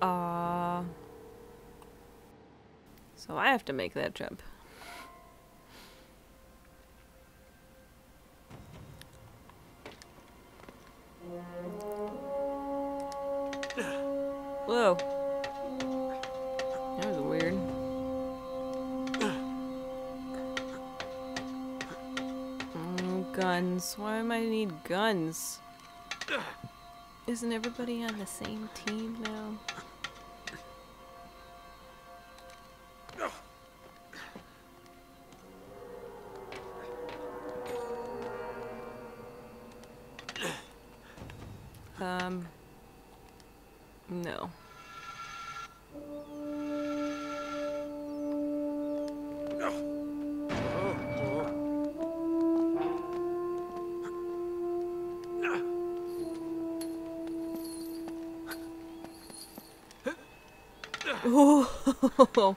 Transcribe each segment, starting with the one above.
Uh, so I have to make that jump. Whoa. That was weird. Oh, guns. Why am I need guns? Isn't everybody on the same team now? Um, no. Oh,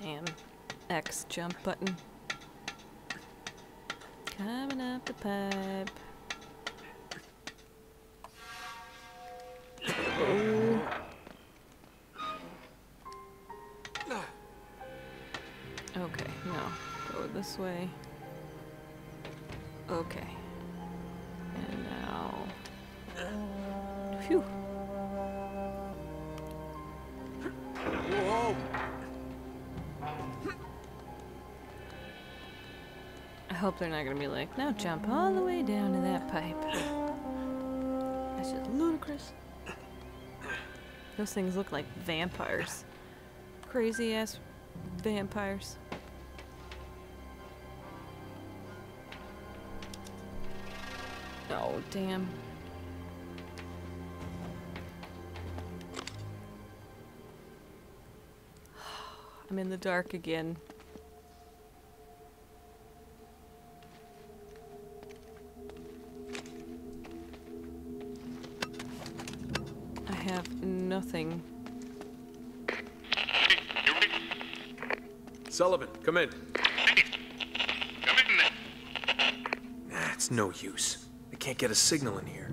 damn. X jump button. Coming up the pipe. This way. Okay. And now. Phew. I hope they're not gonna be like, now jump all the way down to that pipe. That's just ludicrous. Those things look like vampires. Crazy ass vampires. Oh, damn. I'm in the dark again. I have nothing. Sullivan, come in. Come in there. Nah, it's no use. Can't get a signal in here.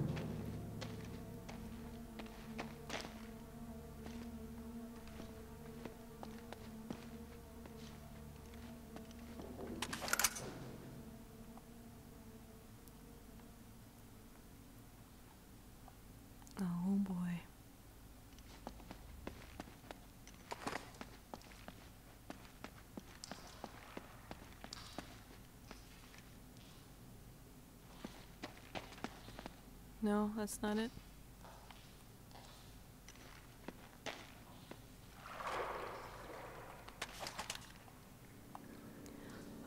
Oh boy. No, that's not it.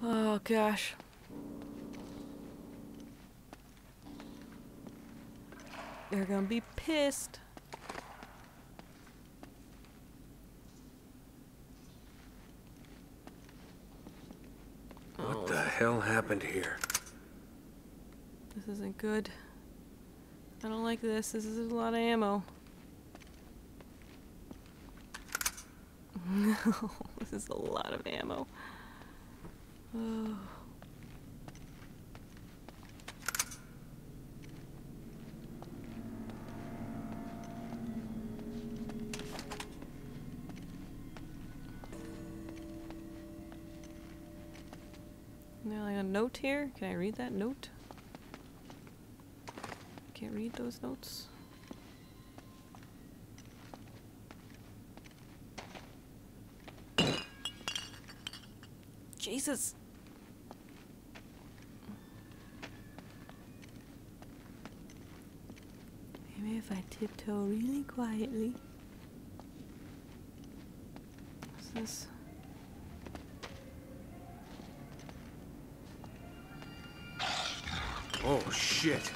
Oh gosh. They're gonna be pissed. What the hell happened here? This isn't good. I don't like this. This is a lot of ammo. No, this is a lot of ammo. Oh. Now like a note here. Can I read that note? Can't read those notes. Jesus. Maybe if I tiptoe really quietly. What's this? Oh, shit.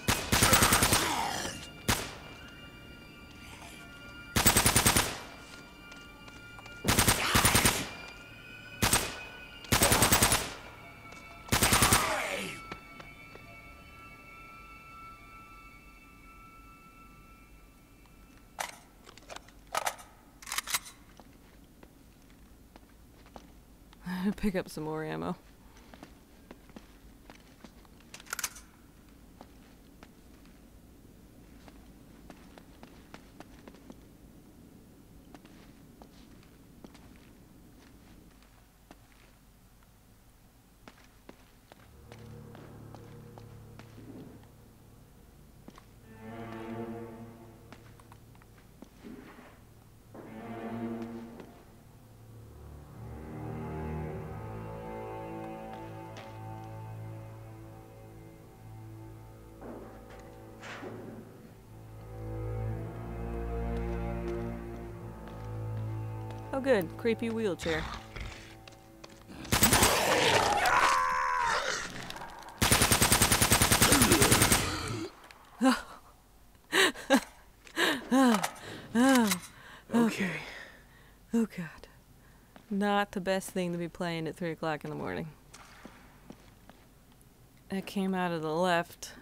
Pick up some more ammo. Oh, good. Creepy wheelchair. Okay. Oh, God. Not the best thing to be playing at 3 o'clock in the morning. It came out of the left.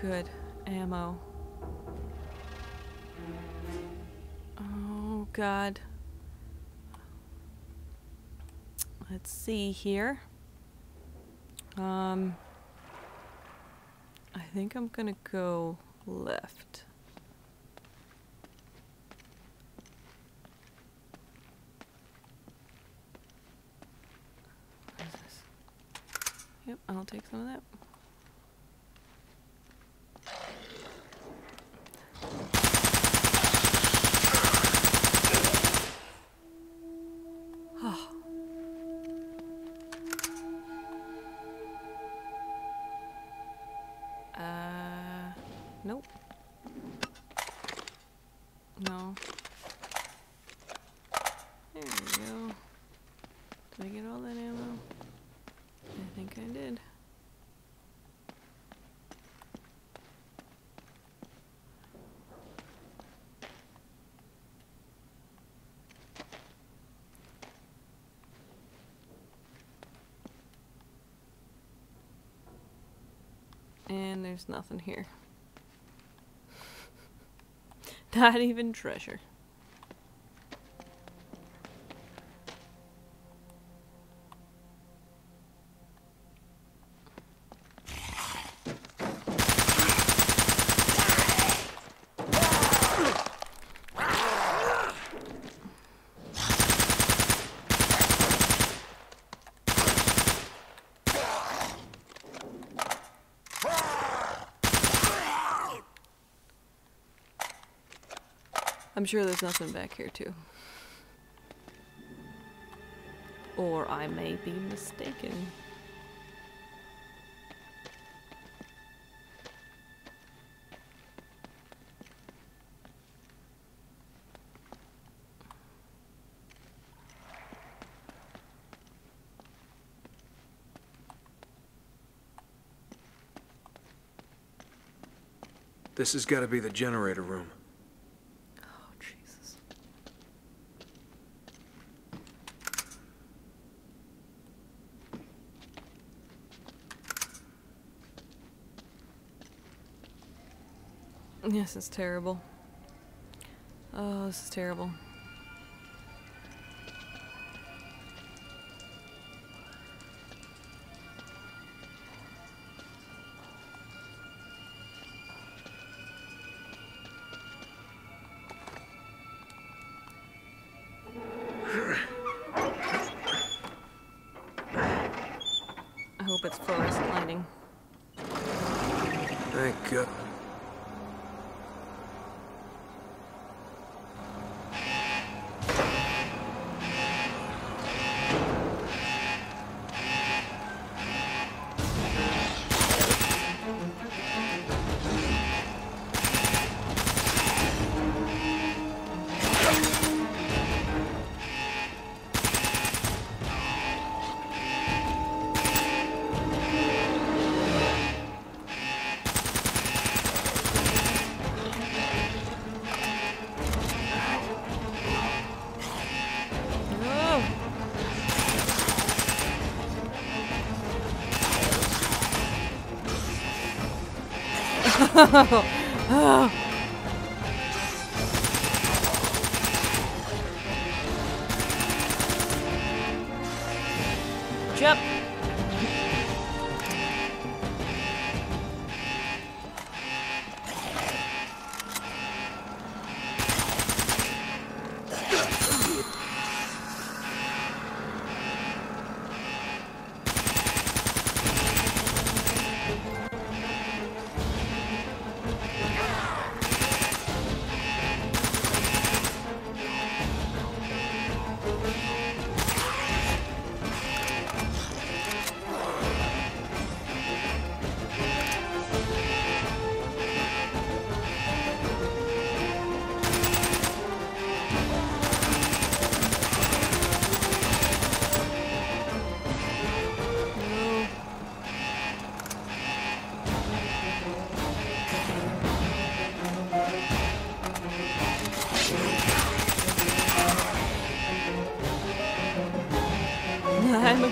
Good. Ammo. Oh, God. Let's see here. Um, I think I'm gonna go left. Yep, I'll take some of that. Nope. No. There we go. Did I get all that ammo? I think I did. And there's nothing here. Not even treasure. I'm sure there's nothing back here too. Or I may be mistaken. This has got to be the generator room. Oh, Jesus. This is terrible. Oh, this is terrible. I hope it's fluorescent lighting. Thank God. Jump!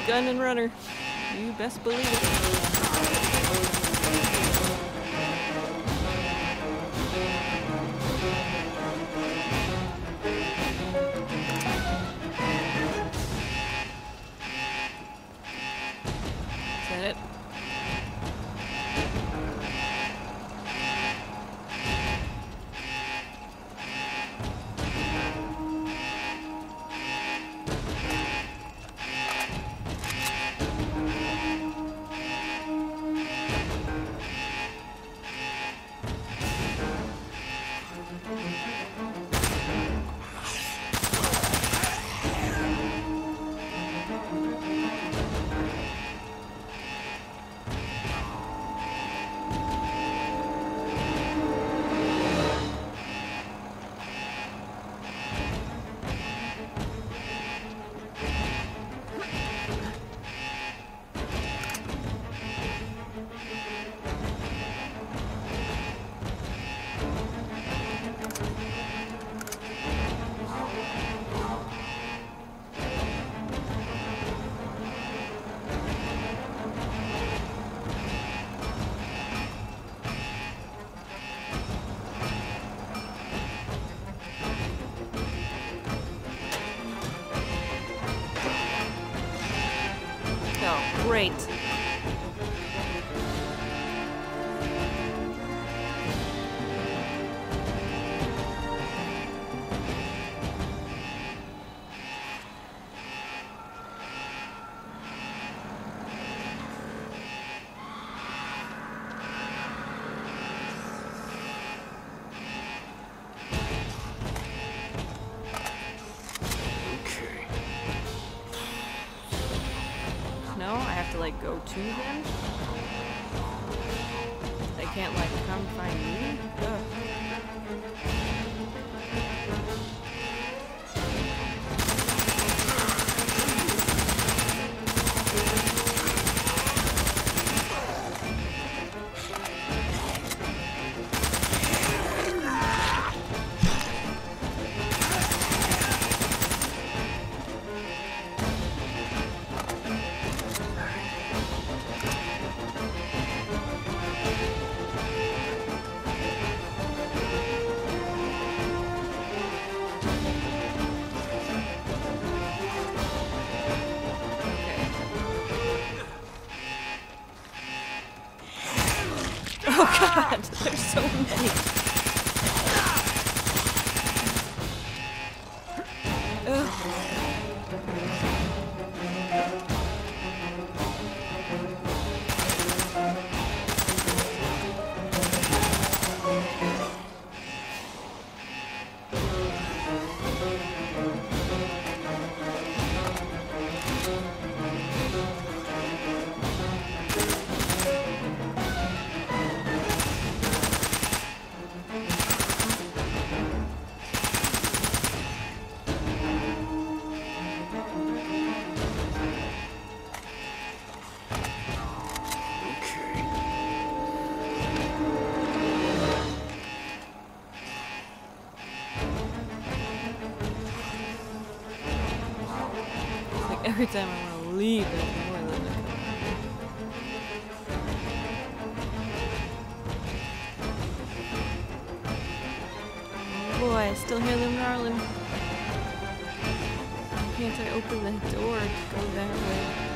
Gun and runner. You best believe it. Great. To them. They can't like come find me. Ugh. god, there's so many. Every time I want to leave, more than that. Boy, I still hear them gnarling. Why Can't I open the door to go that way?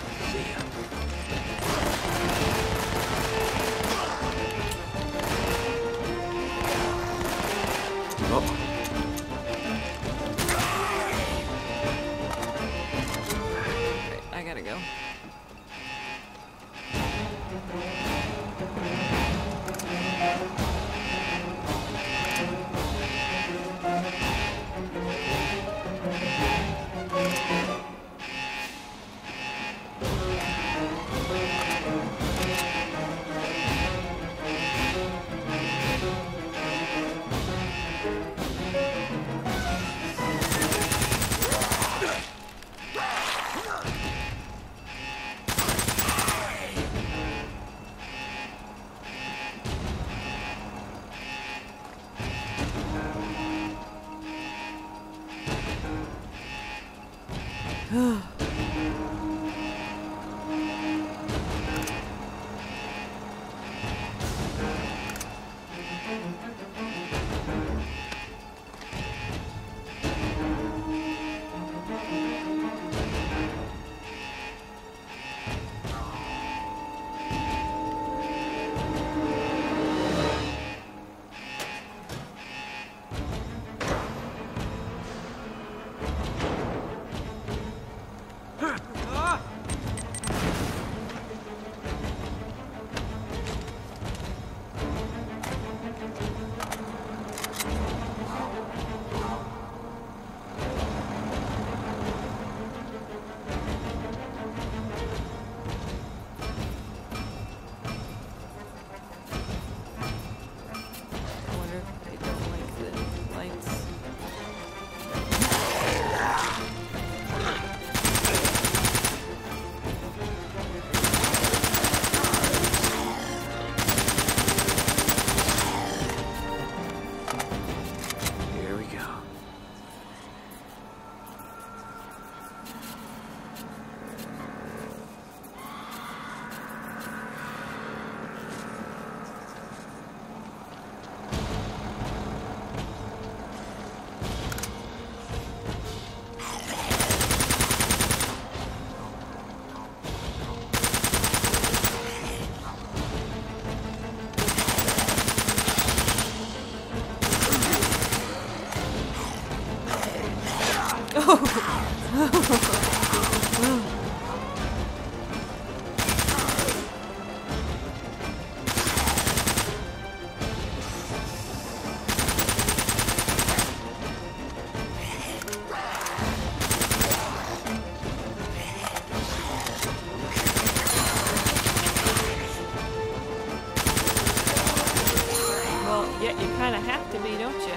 don't you?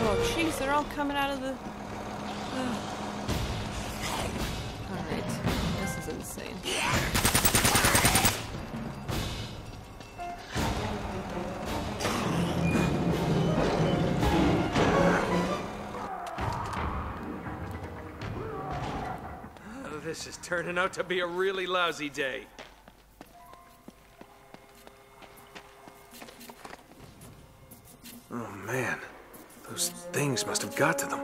Oh, jeez, they're all coming out of the. Alright, this is insane. Oh, this is turning out to be a really lousy day. Oh man, those things must have got to them.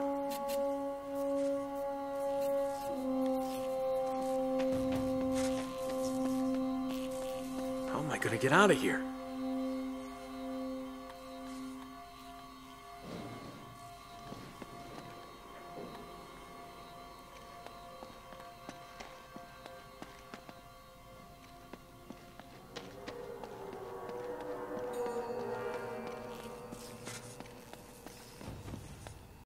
How am I gonna get out of here?